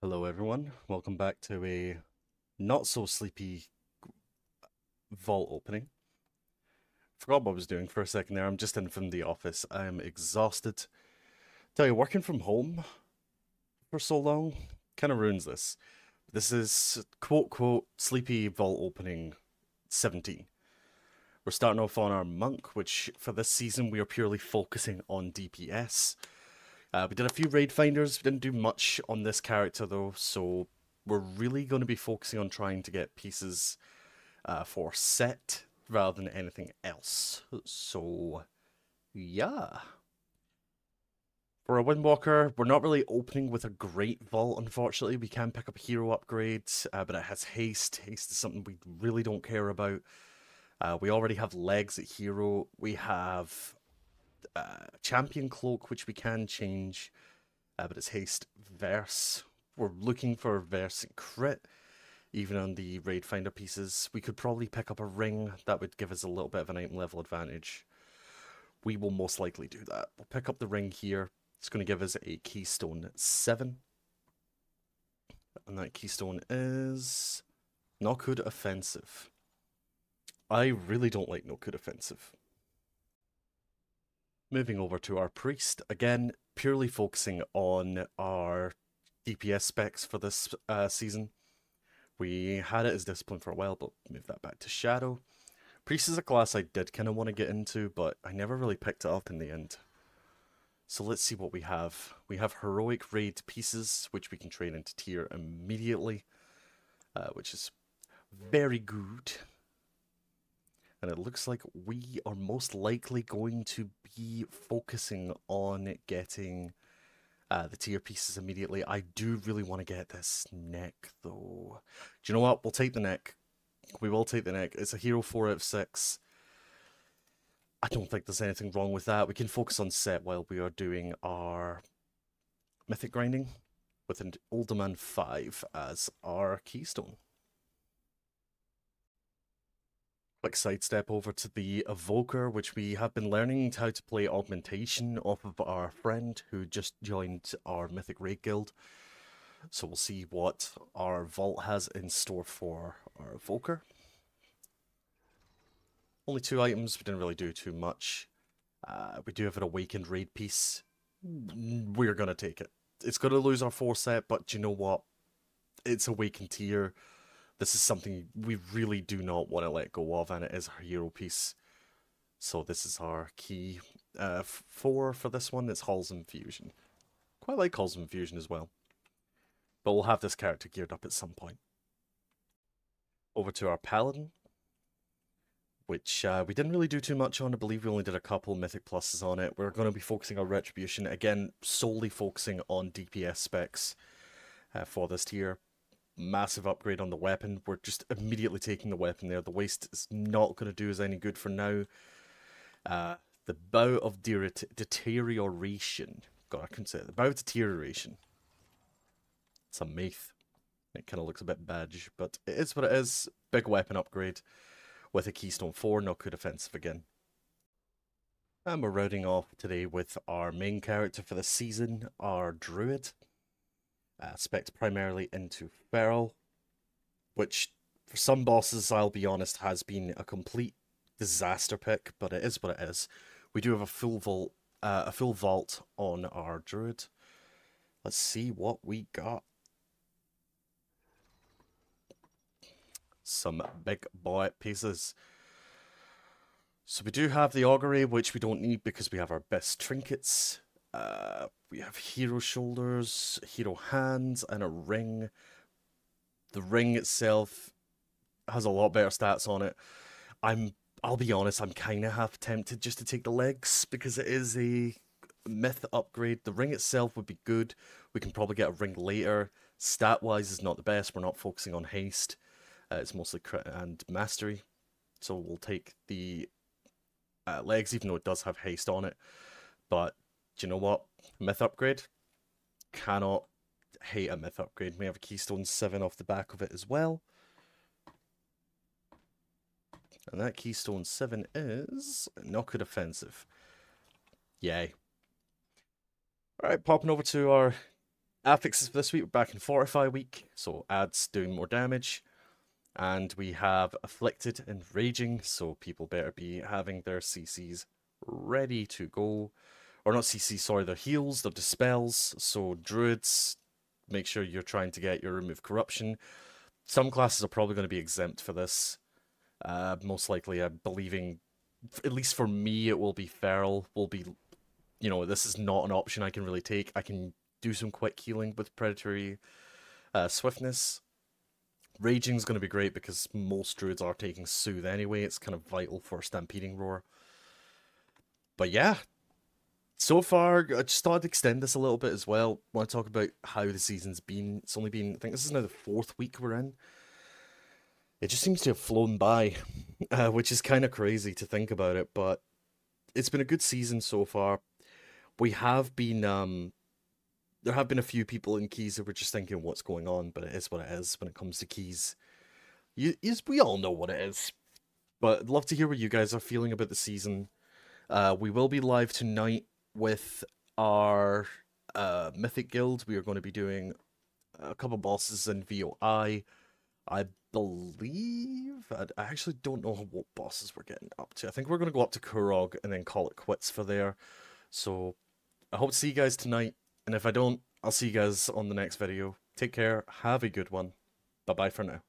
Hello, everyone. Welcome back to a not so sleepy vault opening. Forgot what I was doing for a second there. I'm just in from the office. I'm exhausted. Tell you, working from home for so long kind of ruins this. This is quote quote sleepy vault opening 17. We're starting off on our monk, which for this season we are purely focusing on DPS. Uh, we did a few raid finders. We didn't do much on this character though, so we're really going to be focusing on trying to get pieces uh, for set rather than anything else. So, yeah. For a Windwalker, we're not really opening with a great vault, unfortunately. We can pick up hero upgrades, uh, but it has haste. Haste is something we really don't care about. Uh, we already have legs at hero. We have champion cloak, which we can change, uh, but it's haste verse. We're looking for verse and crit, even on the raid finder pieces. We could probably pick up a ring that would give us a little bit of an item level advantage. We will most likely do that. We'll pick up the ring here. It's going to give us a keystone 7. And that keystone is Nokhud Offensive. I really don't like Nokhud Offensive. Moving over to our priest, again, purely focusing on our DPS specs for this uh, season. We had it as discipline for a while, but move that back to shadow. Priest is a class I did kind of want to get into, but I never really picked it up in the end. So let's see what we have. We have heroic raid pieces, which we can train into tier immediately, uh, which is very good. And it looks like we are most likely going to be focusing on getting uh, the tier pieces immediately. I do really want to get this neck, though. Do you know what? We'll take the neck. We will take the neck. It's a hero 4 out of 6. I don't think there's anything wrong with that. We can focus on set while we are doing our mythic grinding with an Uldaman 5 as our keystone. Quick sidestep over to the Evoker, which we have been learning how to play augmentation off of our friend who just joined our Mythic Raid Guild. So we'll see what our Vault has in store for our Evoker. Only two items, we didn't really do too much. Uh, we do have an Awakened Raid piece. We're to take it. It's to lose our 4 set, but you know what? It's Awakened tier this is something we really do not want to let go of, and it is our hero piece. So this is our key uh, four for this one. It's Halls Infusion. Quite like Halls Infusion as well. But we'll have this character geared up at some point. Over to our Paladin, which uh, we didn't really do too much on. I believe we only did a couple Mythic Pluses on it. We're going to be focusing on Retribution, again, solely focusing on DPS specs uh, for this tier massive upgrade on the weapon. We're just immediately taking the weapon there. The waist is not going to do us any good for now. Uh, the Bow of Deterioration. God, I couldn't say it. The Bow of Deterioration. It's a myth. It kind of looks a bit badge, but it is what it is. Big weapon upgrade with a Keystone 4, Nokhud Offensive again. And we're rounding off today with our main character for the season, our Druid aspect primarily into Feral, which for some bosses, I'll be honest, has been a complete disaster pick, but it is what it is. We do have a full vault, uh, a full vault on our druid. Let's see what we got. Some big boy pieces. So we do have the augury, which we don't need because we have our best trinkets. Uh, we have hero shoulders, hero hands, and a ring. The ring itself has a lot better stats on it. I'm, I'll be honest, I'm kind of half tempted just to take the legs because it is a myth upgrade. The ring itself would be good. We can probably get a ring later. Stat wise is not the best. We're not focusing on haste. Uh, it's mostly crit and mastery. So we'll take the uh, legs, even though it does have haste on it. But do you know what? Myth upgrade. Cannot hate a myth upgrade. We have a Keystone 7 off the back of it as well. And that Keystone 7 is Nokhud Offensive. Yay. Alright, popping over to our affixes for this week, we're back in Fortify week, so adds doing more damage. And we have Afflicted and Raging, so people better be having their CCs ready to go. Or not CC, sorry, their heals, their dispels. So Druids, make sure you're trying to get your Remove Corruption. Some classes are probably going to be exempt for this. Uh, most likely, I'm believing, at least for me, it will be Feral. Will be, you know, this is not an option I can really take. I can do some quick healing with Predatory uh, Swiftness. Raging's going to be great because most druids are taking Soothe anyway. It's kind of vital for Stampeding Roar. But yeah, so far, I just thought I'd extend this a little bit as well. I want to talk about how the season's been. It's only been, I think this is now the fourth week we're in. It just seems to have flown by, uh, which is kind of crazy to think about it, but it's been a good season so far. We have been um, there have been a few people in keys that were just thinking what's going on, but it is what it is when it comes to keys. You, is we all know what it is. But I'd love to hear what you guys are feeling about the season. Uh, we will be live tonight with our uh, Mythic Guild. We are going to be doing a couple bosses in VOI. I believe I, I actually don't know what bosses we're getting up to. I think we're going to go up to Kurog and then call it quits for there. So I hope to see you guys tonight. And if I don't, I'll see you guys on the next video. Take care. Have a good one. Bye bye for now.